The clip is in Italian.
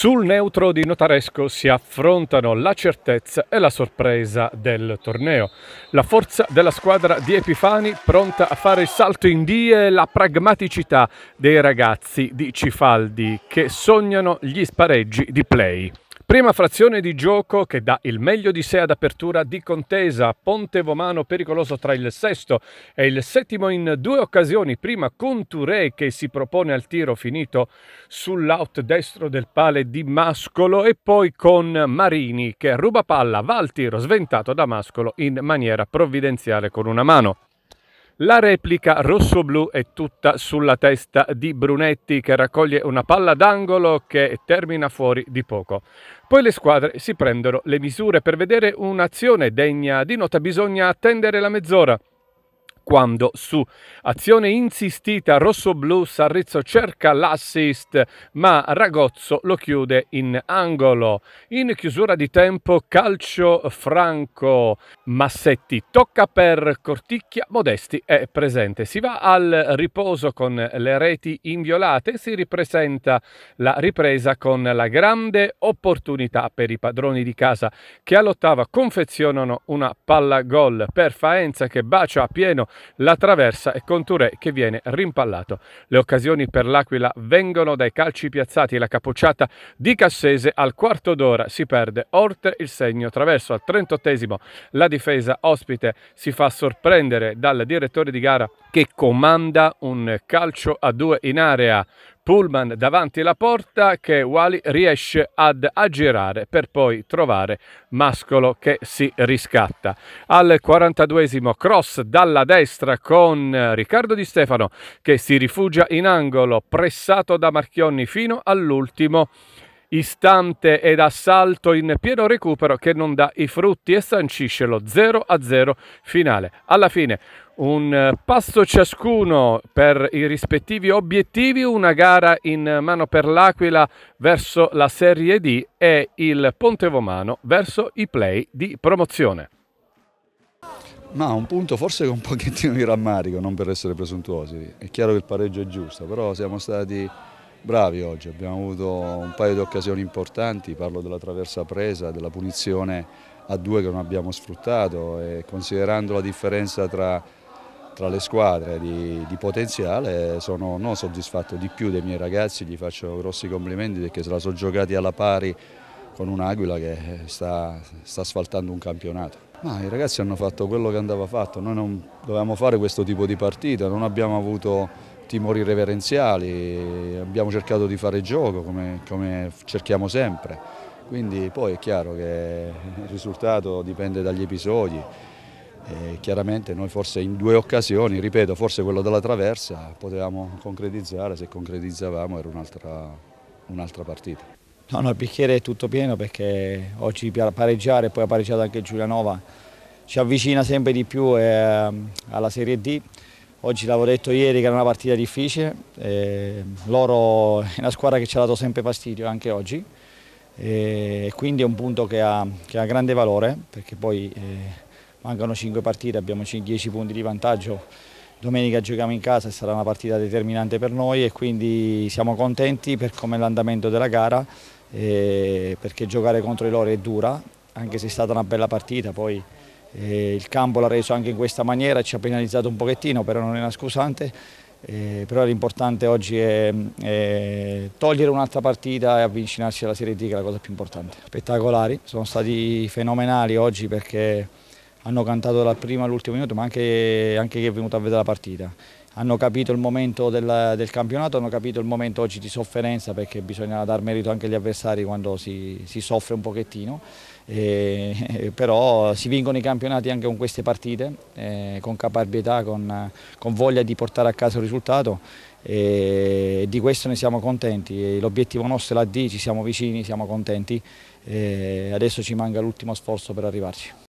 Sul neutro di Notaresco si affrontano la certezza e la sorpresa del torneo. La forza della squadra di Epifani pronta a fare il salto in die e la pragmaticità dei ragazzi di Cifaldi che sognano gli spareggi di play. Prima frazione di gioco che dà il meglio di sé ad apertura di contesa. Ponte Vomano pericoloso tra il sesto e il settimo in due occasioni. Prima con Touré che si propone al tiro finito sull'out destro del pale di Mascolo e poi con Marini che ruba palla, va al tiro sventato da Mascolo in maniera provvidenziale con una mano. La replica rosso-blu è tutta sulla testa di Brunetti che raccoglie una palla d'angolo che termina fuori di poco. Poi le squadre si prendono le misure per vedere un'azione degna di nota bisogna attendere la mezz'ora quando su azione insistita rosso-blu Sarrizzo cerca l'assist ma Ragozzo lo chiude in angolo. In chiusura di tempo calcio franco Massetti tocca per Corticchia Modesti è presente. Si va al riposo con le reti inviolate si ripresenta la ripresa con la grande opportunità per i padroni di casa che all'ottava confezionano una palla gol per Faenza che bacia a pieno la traversa e con Touré che viene rimpallato. Le occasioni per l'Aquila vengono dai calci piazzati la capocciata di Cassese. Al quarto d'ora si perde oltre il segno traverso al 38 la difesa ospite si fa sorprendere dal direttore di gara che comanda un calcio a due in area Pullman davanti alla porta che Wally riesce ad aggirare per poi trovare Mascolo che si riscatta. Al 42esimo cross dalla destra con Riccardo Di Stefano che si rifugia in angolo pressato da Marchionni fino all'ultimo istante ed assalto in pieno recupero che non dà i frutti e sancisce lo 0-0 finale. Alla fine un passo ciascuno per i rispettivi obiettivi, una gara in mano per l'Aquila verso la Serie D e il Ponte Vomano verso i play di promozione. Ma un punto forse con un pochettino di rammarico, non per essere presuntuosi. È chiaro che il pareggio è giusto, però siamo stati bravi oggi, abbiamo avuto un paio di occasioni importanti, parlo della traversa presa, della punizione a due che non abbiamo sfruttato e considerando la differenza tra, tra le squadre di, di, potenziale sono non soddisfatto di più dei miei ragazzi, gli faccio grossi complimenti perché se la sono giocati alla pari con un'Aquila che sta, sta asfaltando un campionato. Ma I ragazzi hanno fatto quello che andava fatto, noi non dovevamo fare questo tipo di partita, non abbiamo avuto timori reverenziali, abbiamo cercato di fare gioco come, come cerchiamo sempre, quindi poi è chiaro che il risultato dipende dagli episodi. E chiaramente noi forse in due occasioni, ripeto, forse quello della traversa, potevamo concretizzare, se concretizzavamo era un'altra un partita. No, no, il bicchiere è tutto pieno perché oggi pareggiare e poi ha pareggiato anche Giulianova ci avvicina sempre di più eh, alla Serie D Oggi l'avevo detto ieri che era una partita difficile, eh, loro è una squadra che ci ha dato sempre fastidio anche oggi e quindi è un punto che ha, che ha grande valore perché poi eh, mancano 5 partite, abbiamo 10 punti di vantaggio, domenica giochiamo in casa e sarà una partita determinante per noi e quindi siamo contenti per come è l'andamento della gara eh, perché giocare contro di loro è dura, anche se è stata una bella partita poi eh, il campo l'ha reso anche in questa maniera, ci ha penalizzato un pochettino, però non è una scusante. Eh, però l'importante oggi è, è togliere un'altra partita e avvicinarsi alla Serie D che è la cosa più importante. Spettacolari, sono stati fenomenali oggi perché hanno cantato dal primo all'ultimo minuto ma anche, anche chi è venuto a vedere la partita. Hanno capito il momento del, del, campionato, hanno capito il momento oggi di sofferenza perché bisogna dar merito anche agli avversari quando si, si soffre un pochettino eh, però si vincono i campionati anche con queste partite, eh, con caparbietà, con, con, voglia di portare a casa il risultato e di questo ne siamo contenti. L'obiettivo nostro è la D, ci siamo vicini, siamo contenti, adesso ci manca l'ultimo sforzo per arrivarci.